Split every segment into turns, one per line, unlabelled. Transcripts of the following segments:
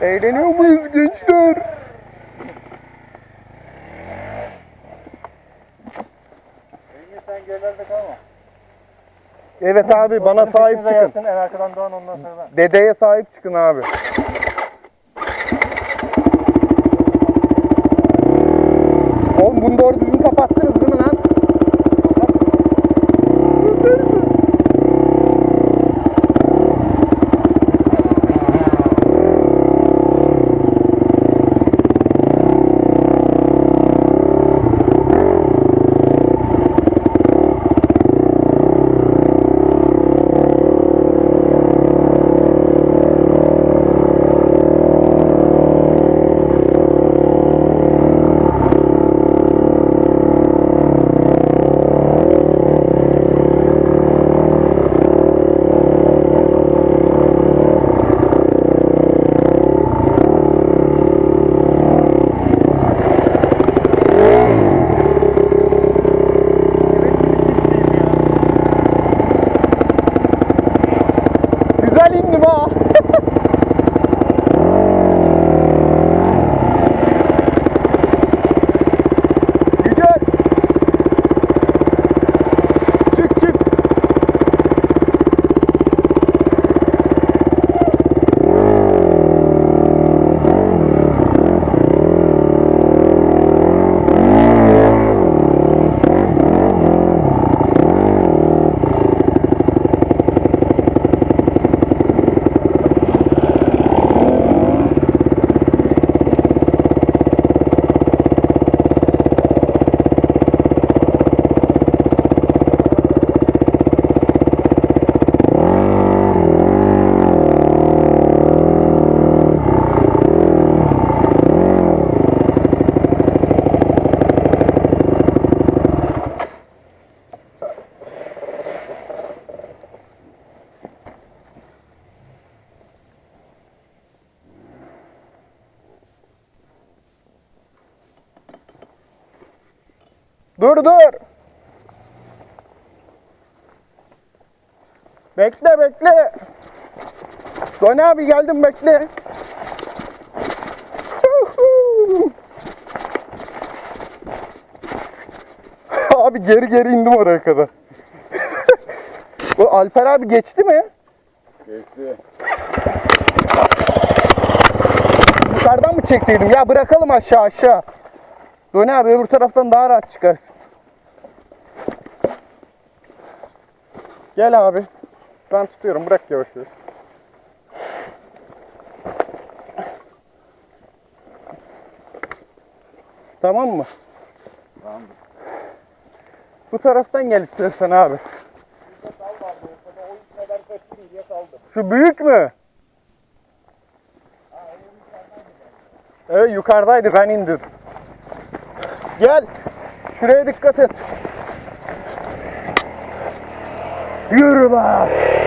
Eğleniyor muyuz gençler?
Engin sen gerilerde kalma.
Evet abi bana sahip çıkın.
gelsin, En arkadan Doğan ondan sonra ben.
Dedeye sahip çıkın abi. Dur dur. Bekle bekle. Dön abi geldim bekle. abi geri geri indim oraya kadar. Bu Alper abi geçti mi?
Geçti.
Yukarıdan mı çekseydim? Ya bırakalım aşağı aşağı. Dön abi öbür taraftan daha rahat çıkarsın. Gel abi. Ben tutuyorum bırak yavaş yavaş. Tamam mı?
Tamam.
Bu taraftan gel istiyorsan abi. Şu büyük mü? Evet yukarıdaydı ben indim. Gel. Şuraya dikkat et. Yoruba!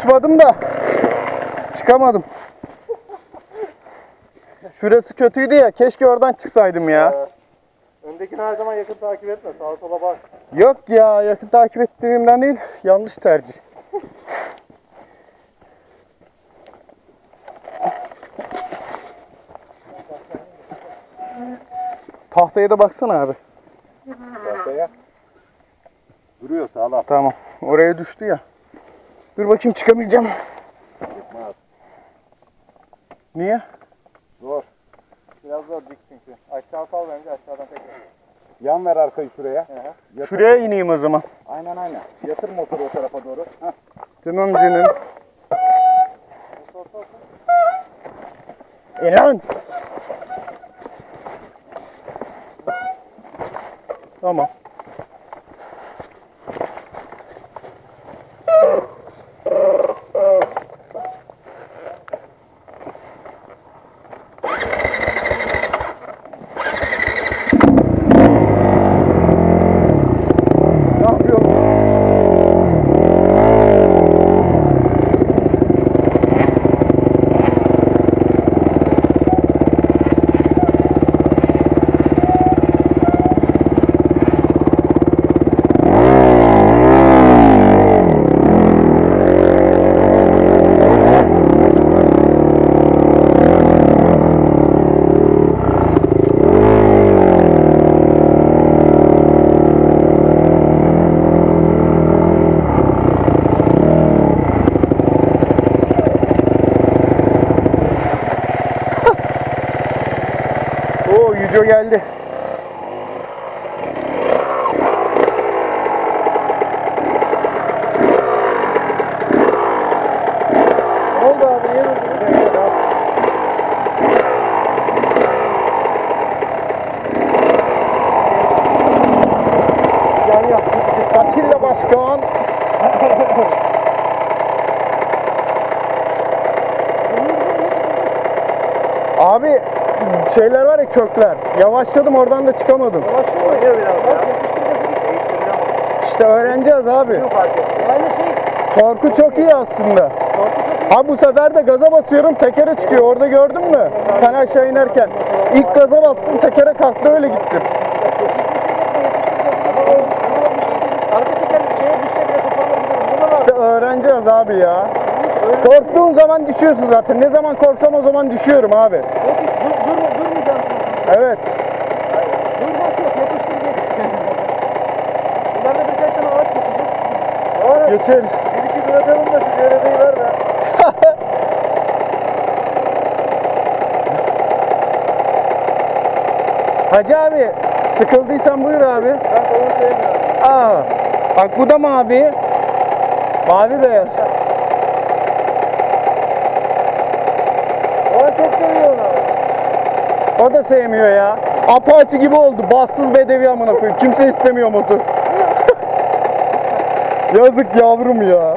Uçmadım da. Çıkamadım. Şurası kötüydü ya. Keşke oradan çıksaydım ya.
Öndekini her zaman yakın takip etme. Sağa sola bak.
Yok ya yakın takip ettiğimden değil. Yanlış tercih. Tahtaya da baksana abi.
Ortaya. Duruyor sağlam.
Tamam. Oraya düştü ya. Dur bakayım çıkamayacağım.
Çıkmaz.
Niye?
Zor. Biraz zor dik çünkü. Aşağı sal bence aşağıdan tekrar. Yan ver arkayı şuraya. Yatır.
Şuraya ineyim o zaman.
Aynen aynen. Yatır motoru o tarafa doğru. Heh.
Tamam canım. İnan. Tamam. Oh, oh. Yüce geldi.
Ne oldu abi? Niye durdun?
Yani Atilla Başkan. Abi şeyler var ya kökler. Yavaşladım oradan da çıkamadım.
Oynuyor biraz ya.
İşte öğreneceğiz abi.
Yani şey.
Çok iyi aslında. Ha bu sefer de gaza basıyorum tekere çıkıyor. Orada gördün mü? Sen aşağı inerken. İlk gaza bastım tekere kalktı öyle
var.
İşte öğreneceğiz abi ya. Korktuğun zaman düşüyorsun zaten. Ne zaman korksam o zaman düşüyorum abi.
Dur, dur.
Evet.
Durmak yok. Yapıştır geç. Bunlarda birkaç tane ağaç keseceğiz.
Geçeriz.
Bir iki bırakalım da şu devredeyi ver be.
Hacı abi sıkıldıysan buyur abi.
Ben onu sevmiyorum.
Aa, bak bu da mavi. Mavi beyaz.
O an çok seviyor onu.
O da sevmiyor ya. Apache gibi oldu. Bassız bedevi amına koyayım. Kimse istemiyor motor. Yazık yavrum ya.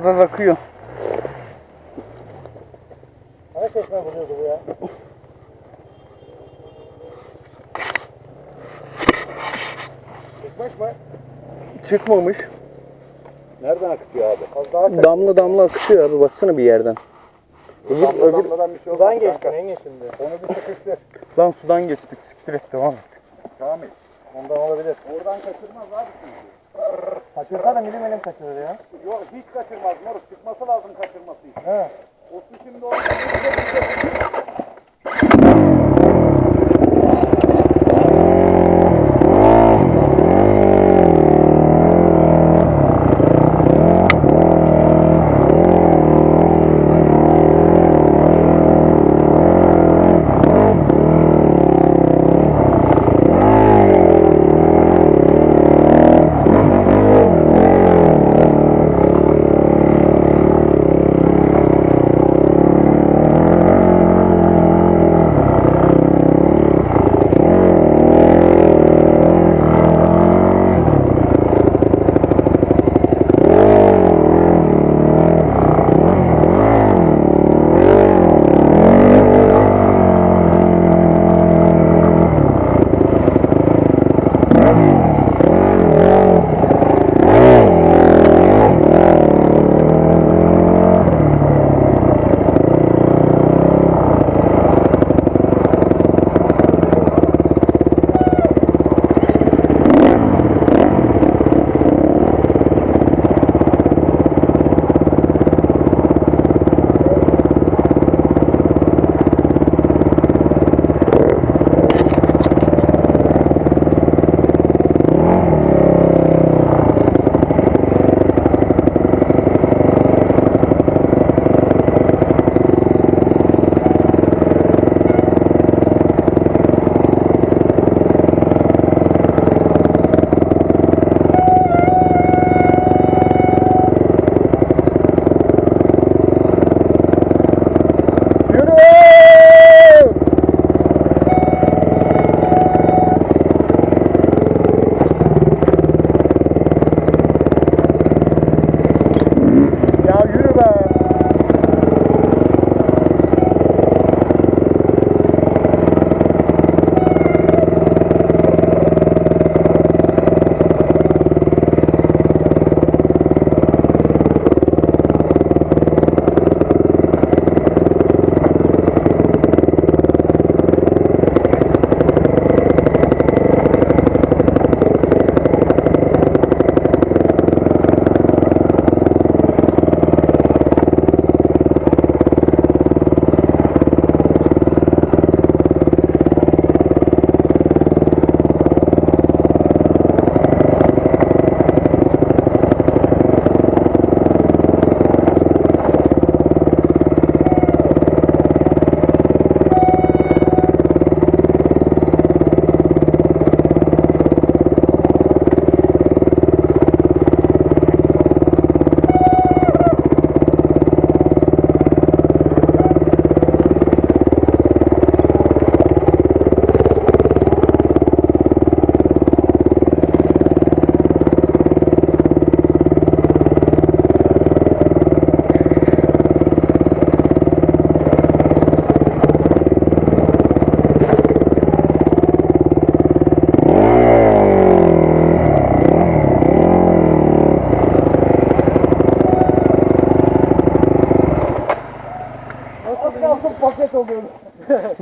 Az az akıyor.
Hani çeşme buluyordu bu ya? Çıkmış mı?
Çıkmamış.
Nereden akıtıyor abi? Az daha çek.
Damla damla akışıyor abi baksana bir yerden. Öbür,
Damla
öbür,
damladan bir şey olmaz. Sudan geçti Engin şimdi. Onu bir sıkıştır.
lan sudan geçtik siktir et devam et.
Kamil. Ondan olabilir. Oradan kaçırmaz abi çünkü. Kaçırsa da milim elim kaçırır ya. Yok hiç kaçırmaz moruk. Çıkması lazım kaçırması için. He. O su şimdi orada.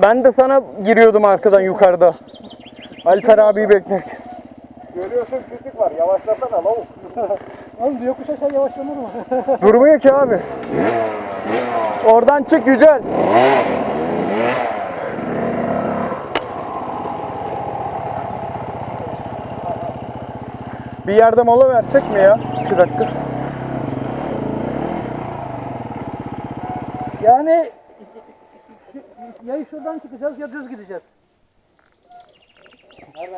Ben de sana giriyordum arkadan yukarıda. Alper abiyi bekle.
Görüyorsun küçük var. Yavaşlasana lavuk. Oğlum yokuş aşağı yavaşlanır mı?
Durmuyor ki abi. Oradan çık Yücel. Bir yerde mola versek mi ya? 2 dakika.
Yani ya şuradan çıkacağız ya düz gideceğiz. Nereden çıkacağız ya? Şurası. Çamur olduğu için zor gidiyor. Zor abi.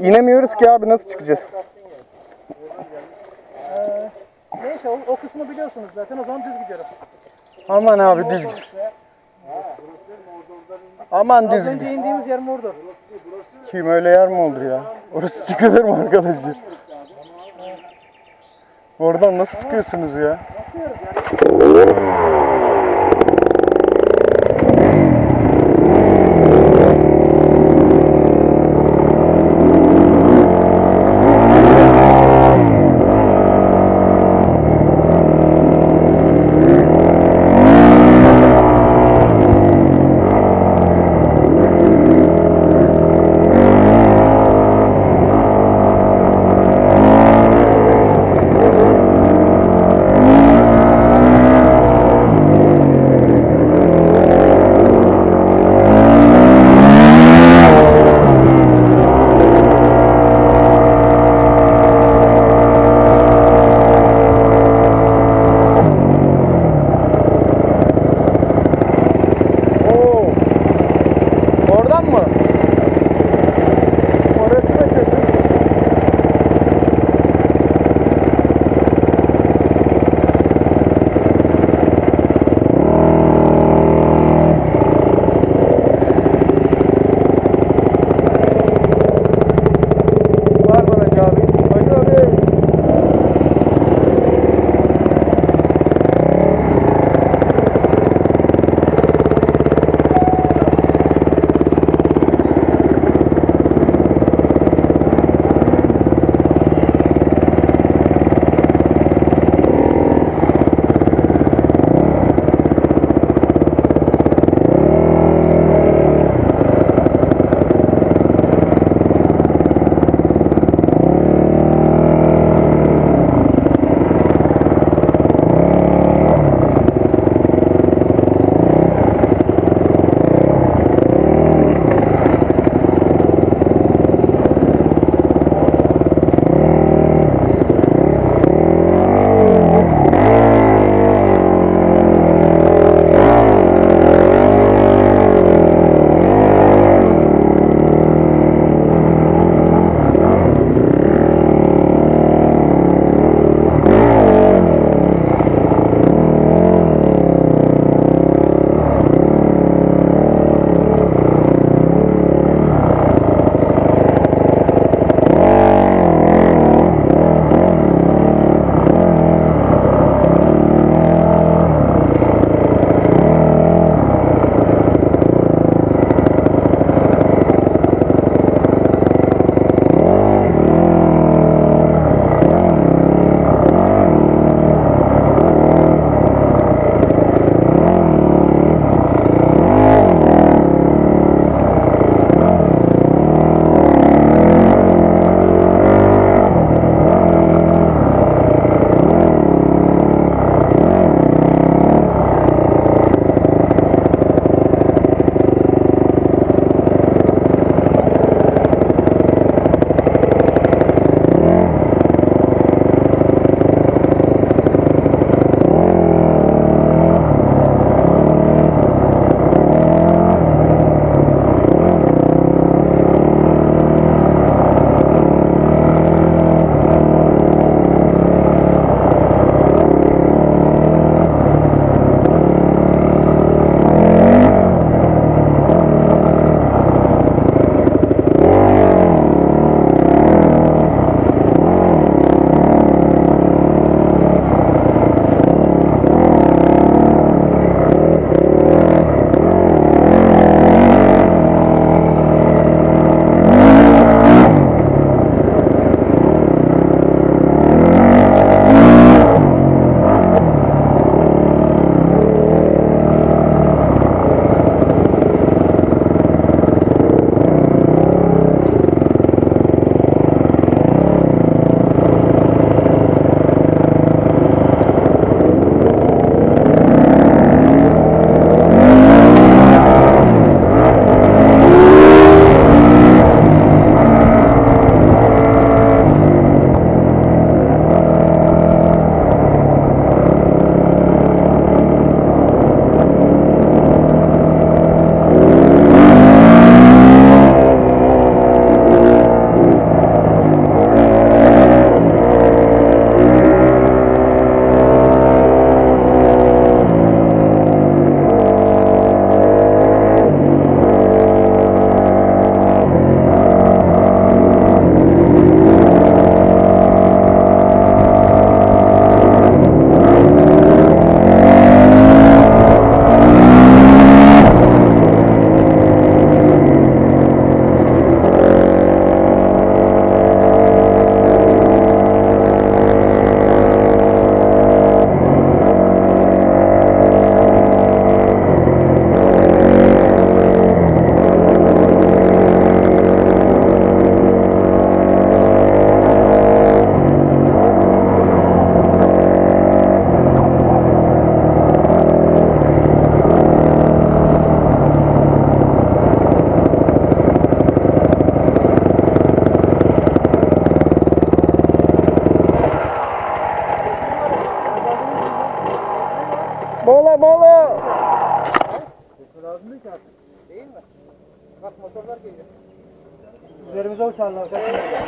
İnemiyoruz ki abi nasıl çıkacağız?
Ee, neyse o, o kısmı biliyorsunuz zaten o zaman düz gidiyorum.
Aman abi düz.
Burası
Aman
Az
düz
önce
gidin.
indiğimiz yer orada?
Kim öyle yer mi olur ya? Orası çıkılır mı arkadaşlar? Oradan nasıl çıkıyorsunuz ya?
Üzerimize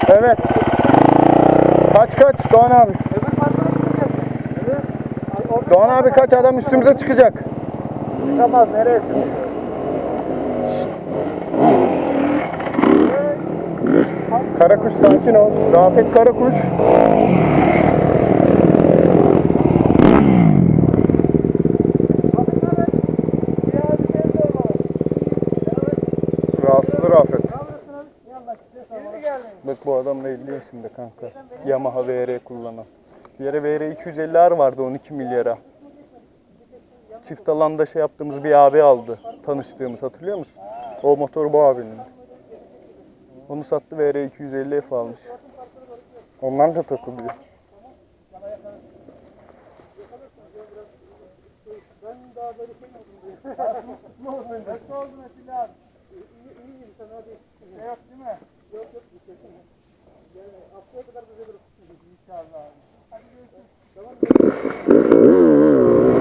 Evet. Kaç kaç Doğan abi.
Evet.
Doğan abi kaç adam üstümüze çıkacak.
çıkamaz. Nereye çıkıyor?
Karakuş sakin ol. Rafet Karakuş. Rahatsız Rafet. Bak bu adam da 50 yaşında kanka. Yamaha VR kullanan. Bir yere VR 250R vardı 12 milyara. Çift alanda şey yaptığımız bir abi aldı. Tanıştığımız hatırlıyor musun? O motor bu abinin. Onu sattı VR 250 F almış. Onlar da takılıyor.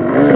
Yara